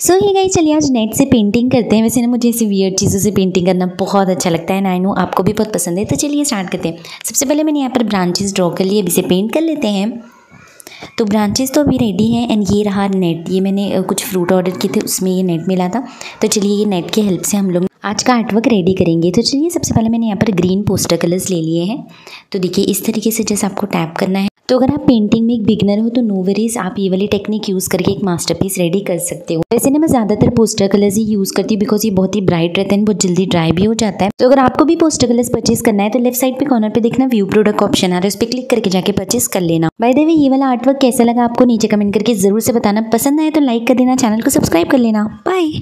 सो ही गई चलिए आज नेट से पेंटिंग करते हैं। वैसे ना मुझे ऐसी वियर चीज़ों से पेंटिंग करना बहुत अच्छा लगता है ना आई नो आपको भी बहुत पसंद है। तो चलिए स्टार्ट करते हैं। सबसे पहले मैंने यहाँ पर ब्रांचेस ड्रॉ कर लिए, अभी से पेंट कर लेते हैं। तो ब्रांचेस तो अभी रेडी हैं एंड ये रहा नेट ये मैंने कुछ फ्रूट ऑर्डर किए थे, उसमें ये नेट मिला था। तो चलिए ये नेट की हेल्प से हम लोग आज का आर्टवर्क रेडी करेंगे। तो चलिए सबसे पहले मैंने यहाँ पर ग्रीन पोस्टर कलर्स ले लिए हैं। तो देखिए इस तरीके से जैसे आपको टैप करना है। तो अगर आप पेंटिंग में एक बिगनर हो तो नो वेरीज आप ये वाली टेक्निक यूज़ करके एक मास्टरपीस रेडी कर सकते हो। वैसे ना मैं ज़्यादातर पोस्टर कलर्स ही यूज़ करती हूँ बिकॉज़ ये बहुत ही ब्राइट रहते हैं, बहुत जल्दी ड्राई भी हो जाता है। तो अगर आपको भी पोस्टर कलर्स परचेज करना है तो लेफ़्ट साइड पे कॉर्नर पे देखना व्यू प्रोडक्ट ऑप्शन आ रहा है, उस पर क्लिक करके जाके परचेज कर लेना। बाय द वे ये वाला आर्टवर्क कैसा लगा आपको नीचे कमेंट करके ज़रूर से बताना। पसंद आए तो लाइक कर देना चैनल को सब्सक्राइब कर लेना। बाय